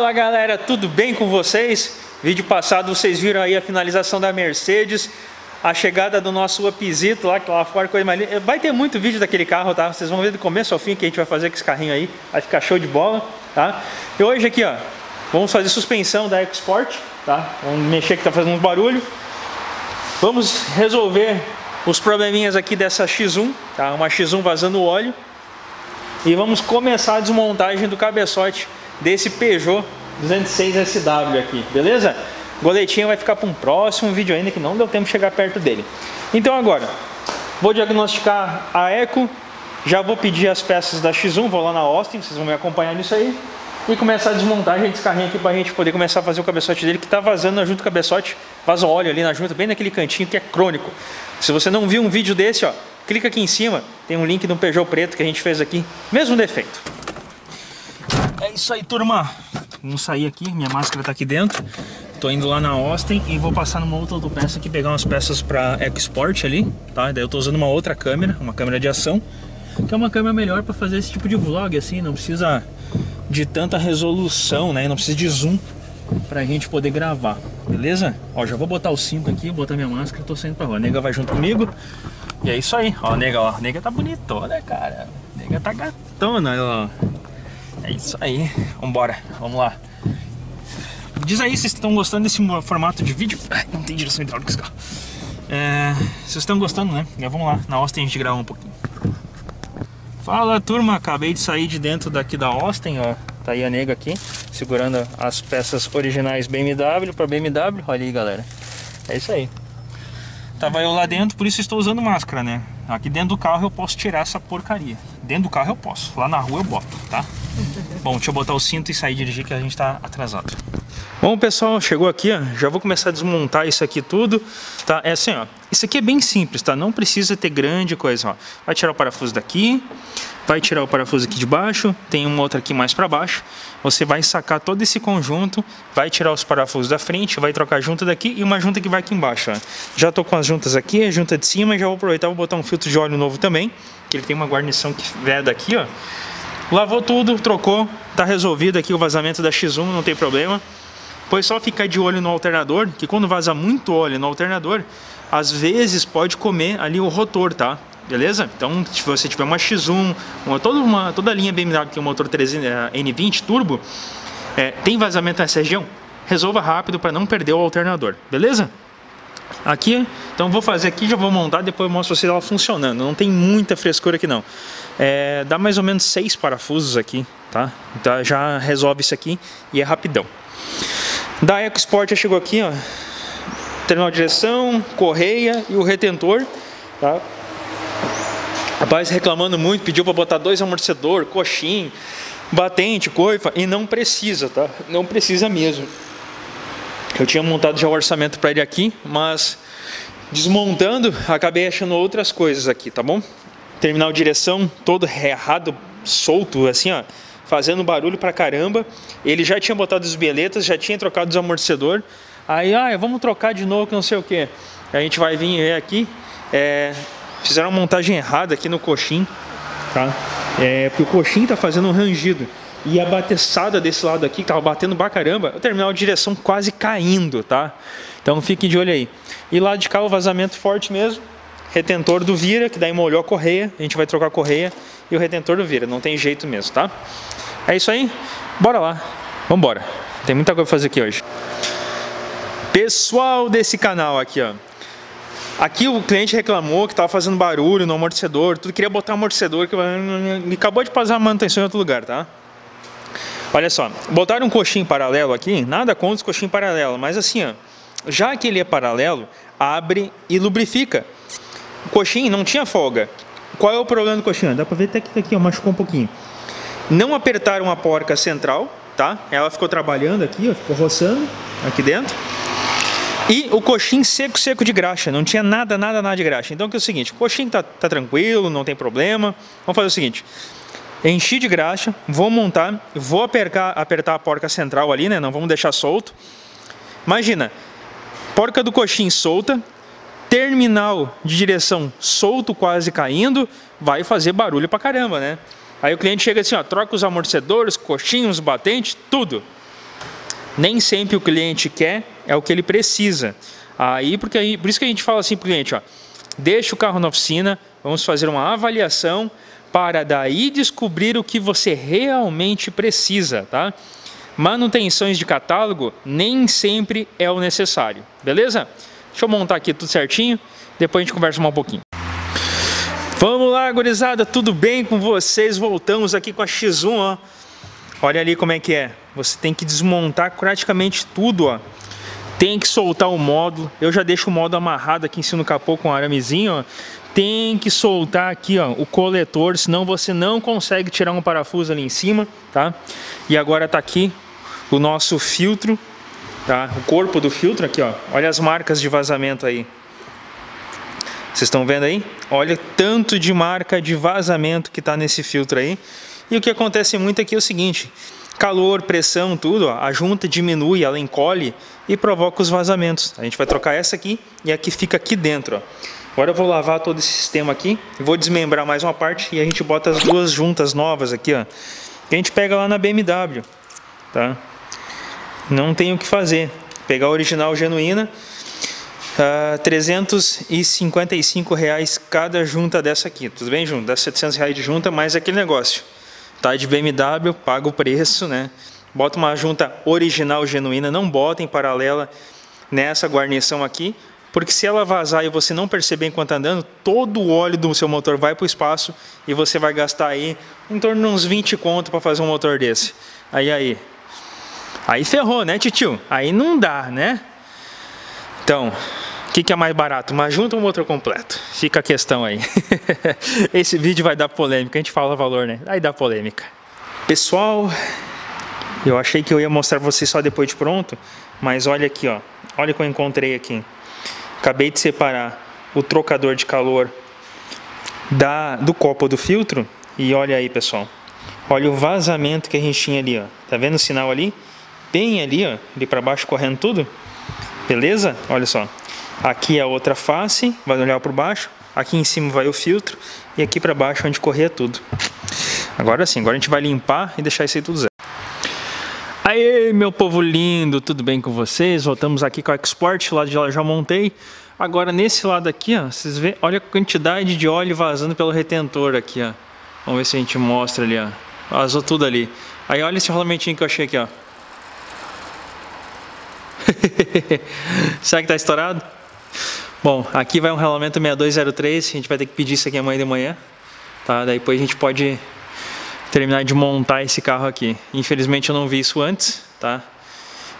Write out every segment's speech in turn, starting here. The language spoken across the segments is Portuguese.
Fala galera, tudo bem com vocês? Vídeo passado vocês viram aí a finalização da Mercedes, a chegada do nosso Upzito lá, que lá fora coisa mais linda. Vai ter muito vídeo daquele carro, tá? Vocês vão ver do começo ao fim que a gente vai fazer com esse carrinho aí, vai ficar show de bola, tá? E hoje aqui, ó, vamos fazer suspensão da EcoSport, tá? Vamos mexer que tá fazendo uns barulho. Vamos resolver os probleminhas aqui dessa X1, tá? Uma X1 vazando óleo. E vamos começar a desmontagem do cabeçote desse Peugeot 206 SW aqui, beleza? Goletinho vai ficar para um próximo vídeo ainda que não deu tempo de chegar perto dele. Então agora, vou diagnosticar a Eco, já vou pedir as peças da X1, vou lá na Austin, vocês vão me acompanhar nisso aí. E começar a desmontagem desse carrinho aqui para a gente poder começar a fazer o cabeçote dele, que está vazando na junta cabeçote, vaza óleo ali na junta, bem naquele cantinho que é crônico. Se você não viu um vídeo desse, ó, clica aqui em cima, tem um link do Peugeot preto que a gente fez aqui, mesmo defeito. É isso aí, turma. Vamos sair aqui, minha máscara tá aqui dentro. Tô indo lá na Austin e vou passar numa outra autopeça aqui, pegar umas peças para EcoSport ali, tá? Daí eu tô usando uma outra câmera, uma câmera de ação, que é uma câmera melhor para fazer esse tipo de vlog, assim, não precisa de tanta resolução, né? Não precisa de zoom pra gente poder gravar, beleza? Ó, já vou botar o cinto aqui, botar minha máscara, tô saindo pra rua. A nega vai junto comigo. E é isso aí, ó, a nega, ó, a nega tá bonitona, cara. A nega tá gatona, ó. É isso aí, vambora, vamos lá. Diz aí se estão gostando desse formato de vídeo. Ai, não tem direção hidráulica esse carro. É, vocês estão gostando, né? Já vamos lá, na Austin a gente grava um pouquinho. Fala turma, acabei de sair de dentro daqui da Austin, ó. Tá aí a nega aqui, segurando as peças originais BMW para BMW. Olha aí, galera. É isso aí. Tava eu lá dentro, por isso estou usando máscara, né? Aqui dentro do carro eu posso tirar essa porcaria. Dentro do carro eu posso, lá na rua eu boto, tá? Bom, deixa eu botar o cinto e sair dirigir que a gente tá atrasado. Bom, pessoal, chegou aqui, ó, já vou começar a desmontar isso aqui tudo, tá? É assim, ó, isso aqui é bem simples, tá? Não precisa ter grande coisa, ó. Vai tirar o parafuso daqui, vai tirar o parafuso aqui de baixo, tem uma outra aqui mais para baixo. Você vai sacar todo esse conjunto, vai tirar os parafusos da frente, vai trocar a junta daqui e uma junta que vai aqui embaixo, ó. Já tô com as juntas aqui, a junta de cima, já vou aproveitar e vou botar um filtro de óleo novo também, que ele tem uma guarnição que veda aqui, ó. Lavou tudo, trocou, tá resolvido aqui o vazamento da X1, não tem problema. Pois só ficar de olho no alternador, que quando vaza muito óleo no alternador, às vezes pode comer ali o rotor, tá? Beleza? Então, se você tiver uma X1, uma, toda, uma, toda a linha BMW que é um motor 300, é, N20 turbo, é, tem vazamento nessa região, resolva rápido para não perder o alternador, beleza? Aqui, então vou fazer aqui, já vou montar, depois eu mostro vocês ela funcionando. Não tem muita frescura aqui não. É, dá mais ou menos seis parafusos aqui, tá? Então já resolve isso aqui e é rapidão. Da EcoSport já chegou aqui, ó. Terminal de direção, correia e o retentor, tá? Rapaz reclamando muito, pediu para botar dois amortecedor, coxim, batente, coifa e não precisa, tá? Não precisa mesmo. Eu tinha montado já o orçamento para ele aqui, mas desmontando, acabei achando outras coisas aqui, tá bom? Terminal de direção todo errado, solto, assim, ó fazendo barulho pra caramba. Ele já tinha botado os bieletas, já tinha trocado os amortecedor. Aí, ah, vamos trocar de novo, que não sei o que. A gente vai vir ver aqui. É, fizeram uma montagem errada aqui no coxim, tá? É, porque o coxim tá fazendo um rangido. E a bateçada desse lado aqui, que tava batendo pra caramba, o terminal de direção quase caindo, tá? Então fique de olho aí. E lá de cá o vazamento forte mesmo. Retentor do vira, que daí molhou a correia. A gente vai trocar a correia e o retentor do vira. Não tem jeito mesmo, tá? É isso aí, bora lá, vamos embora. Tem muita coisa pra fazer aqui hoje. Pessoal desse canal aqui, ó. Aqui o cliente reclamou que estava fazendo barulho no amortecedor, tudo queria botar amortecedor que acabou de fazer a manutenção em outro lugar, tá? Olha só, botaram um coxinho paralelo aqui, nada contra os coxinhos paralelo, mas assim, ó, já que ele é paralelo, abre e lubrifica. O coxinho não tinha folga. Qual é o problema do coxinho? Dá para ver até que aqui, ó, machucou um pouquinho. Não apertaram a porca central, tá? Ela ficou trabalhando aqui, ó, ficou roçando aqui dentro. E o coxim seco, seco de graxa, não tinha nada, nada, nada de graxa. Então que é o seguinte, o coxim tá, tá tranquilo, não tem problema. Vamos fazer o seguinte, enchi de graxa, vou montar, vou apertar, apertar a porca central ali, né? Não vamos deixar solto. Imagina, porca do coxim solta, terminal de direção solto, quase caindo, vai fazer barulho pra caramba, né? Aí o cliente chega assim, ó, troca os amortecedores, coxinhos, batentes, tudo. Nem sempre o cliente quer é o que ele precisa. Aí, porque aí, por isso que a gente fala assim para o cliente, ó, deixa o carro na oficina, vamos fazer uma avaliação para daí descobrir o que você realmente precisa, tá? Manutenções de catálogo nem sempre é o necessário, beleza? Deixa eu montar aqui tudo certinho, depois a gente conversa um pouquinho. Vamos lá, gurizada, tudo bem com vocês? Voltamos aqui com a X1, ó. Olha ali como é que é. Você tem que desmontar praticamente tudo, ó. Tem que soltar o módulo. Eu já deixo o módulo amarrado aqui em cima do capô com aramezinho, ó. Tem que soltar aqui, ó, o coletor, senão você não consegue tirar um parafuso ali em cima, tá? E agora tá aqui o nosso filtro, tá? O corpo do filtro aqui, ó. Olha as marcas de vazamento aí. Vocês estão vendo aí? Olha tanto de marca de vazamento que está nesse filtro aí. E o que acontece muito aqui é o seguinte, calor, pressão, tudo, ó, a junta diminui, ela encolhe e provoca os vazamentos. A gente vai trocar essa aqui e aqui fica aqui dentro. Ó. Agora eu vou lavar todo esse sistema aqui, vou desmembrar mais uma parte e a gente bota as duas juntas novas aqui, ó. Que a gente pega lá na BMW, tá? Não tem o que fazer. Pegar a original genuína, Uh, ah, 355 reais cada junta dessa aqui, tudo bem, junto? Dá 700 reais de junta, mas é aquele negócio. Tá de BMW, paga o preço, né? Bota uma junta original, genuína, não bota em paralela nessa guarnição aqui, porque se ela vazar e você não perceber enquanto andando, todo o óleo do seu motor vai para o espaço e você vai gastar aí em torno de uns 20 conto para fazer um motor desse. Aí, aí. Aí ferrou, né, titio? Aí não dá, né? Então, o que, que, é mais barato, uma junta ou um motor completo? Fica a questão aí. Esse vídeo vai dar polêmica, a gente fala valor, né? Aí dá polêmica. Pessoal, eu achei que eu ia mostrar para vocês só depois de pronto, mas olha aqui, ó. Olha o que eu encontrei aqui. Acabei de separar o trocador de calor da, do copo do filtro e olha aí, pessoal. Olha o vazamento que a gente tinha ali, ó. Tá vendo o sinal ali? Bem ali, ó, ali para baixo correndo tudo. Beleza? Olha só. Aqui é a outra face, vai olhar por baixo. Aqui em cima vai o filtro e aqui para baixo onde correr tudo. Agora sim, agora a gente vai limpar e deixar isso aí tudo zero. Aí, meu povo lindo, tudo bem com vocês? Voltamos aqui com o Export, lá de lá já montei. Agora nesse lado aqui, ó, vocês veem, olha a quantidade de óleo vazando pelo retentor aqui, ó. Vamos ver se a gente mostra ali, ó. Vazou tudo ali. Aí olha esse rolamentinho que eu achei aqui, ó. Será que tá estourado? Bom, aqui vai um rolamento 6203, a gente vai ter que pedir isso aqui amanhã de manhã, tá? Daí depois a gente pode terminar de montar esse carro aqui. Infelizmente eu não vi isso antes, tá?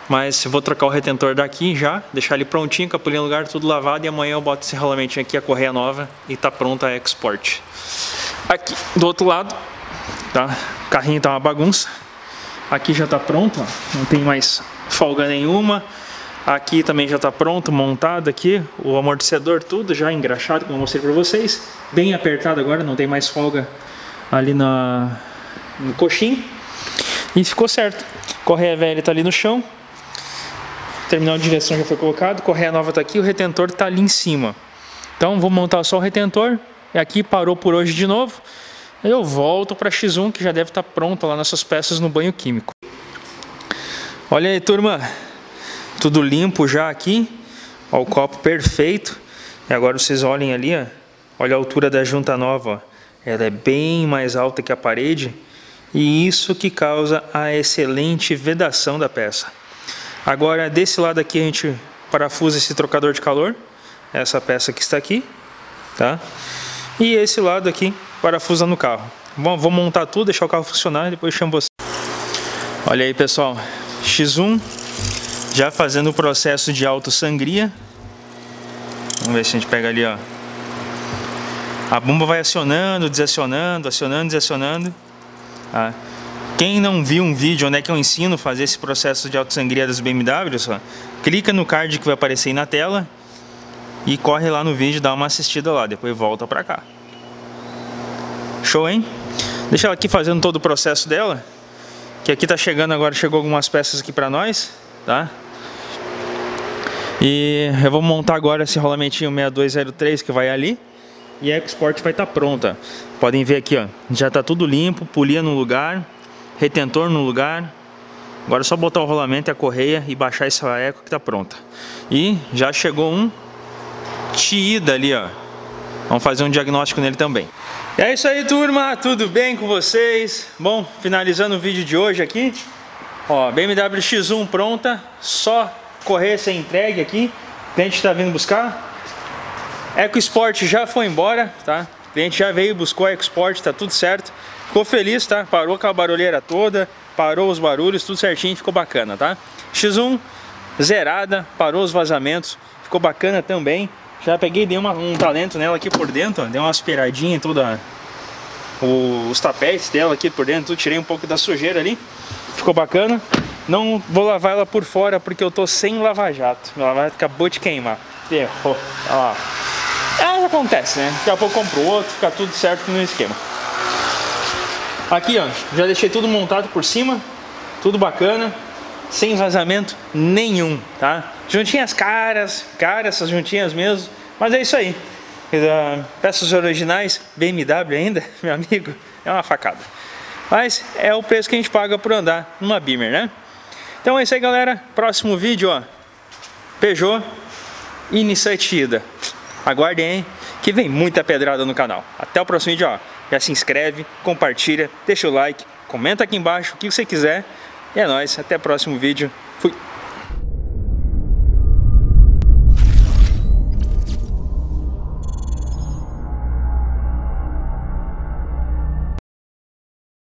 Mas eu vou trocar o retentor daqui já, deixar ele prontinho, capulinha no lugar, tudo lavado e amanhã eu boto esse rolamentinho aqui, a correia nova e tá pronta a export. Aqui do outro lado, tá? O carrinho tá uma bagunça. Aqui já tá pronto, ó. não tem mais folga nenhuma. Aqui também já está pronto, montado aqui, o amortecedor tudo já engraxado, como eu mostrei para vocês. Bem apertado agora, não tem mais folga ali na, no coxim. E ficou certo. Correia velha está ali no chão. Terminal de direção já foi colocado, correia nova está aqui, o retentor está ali em cima. Então vou montar só o retentor. E aqui parou por hoje de novo. Eu volto para X1 que já deve estar tá pronta lá nessas peças no banho químico. Olha aí, turma. Tudo limpo já aqui. Ó, o copo perfeito. E agora vocês olhem ali, ó. Olha a altura da junta nova. Ó. Ela é bem mais alta que a parede. E isso que causa a excelente vedação da peça. Agora, desse lado aqui, a gente parafusa esse trocador de calor. Essa peça que está aqui. Tá? E esse lado aqui, parafusa no carro. Bom, vou montar tudo, deixar o carro funcionar e depois chamo você. Olha aí, pessoal. X1 já fazendo o processo de auto-sangria. Vamos ver se a gente pega ali, ó. A bomba vai acionando, desacionando, acionando, desacionando. Tá? Quem não viu um vídeo onde é que eu ensino fazer esse processo de auto-sangria das BMWs, ó, clica no card que vai aparecer aí na tela e corre lá no vídeo, dá uma assistida lá, depois volta pra cá. Show, hein? Deixa ela aqui fazendo todo o processo dela que aqui tá chegando agora, chegou algumas peças aqui para nós, tá? E eu vou montar agora esse rolamentinho 6203 que vai ali e a Export vai estar tá pronta. Podem ver aqui, ó, já tá tudo limpo, polia no lugar, retentor no lugar, Agora é só botar o rolamento e a correia e baixar essa eco que tá pronta. E já chegou um Tiida ali, ó. Vamos fazer um diagnóstico nele também. E é isso aí, turma. Tudo bem com vocês? Bom, finalizando o vídeo de hoje aqui. Ó, BMW X1 pronta. Só correr ser entregue aqui. O cliente está vindo buscar. EcoSport já foi embora, tá? O cliente já veio, buscou a EcoSport, tá tudo certo. Ficou feliz, tá? Parou com a barulheira toda, parou os barulhos, tudo certinho, ficou bacana, tá? X1 zerada, parou os vazamentos, ficou bacana também. Já peguei, dei uma, um talento nela aqui por dentro, ó, dei uma aspiradinha em toda os tapetes dela aqui por dentro, tirei um pouco da sujeira ali. Ficou bacana. Não vou lavar ela por fora porque eu tô sem lava-jato. Meu lava-jato acabou de queimar. Errou. Olha lá. É, acontece, né? Daqui a pouco compro outro, fica tudo certo no esquema. Aqui, ó, já deixei tudo montado por cima, tudo bacana, sem vazamento nenhum, tá? Juntinhas caras, caras essas juntinhas mesmo, mas é isso aí. Peças originais, BMW ainda, meu amigo, é uma facada. Mas é o preço que a gente paga por andar numa Beamer, né? Então é isso aí, galera. Próximo vídeo, ó. Peugeot Iniciativa. Aguardem, hein? Que vem muita pedrada no canal. Até o próximo vídeo, ó. Já se inscreve, compartilha, deixa o like, comenta aqui embaixo o que você quiser. E é nóis. Até o próximo vídeo. Fui.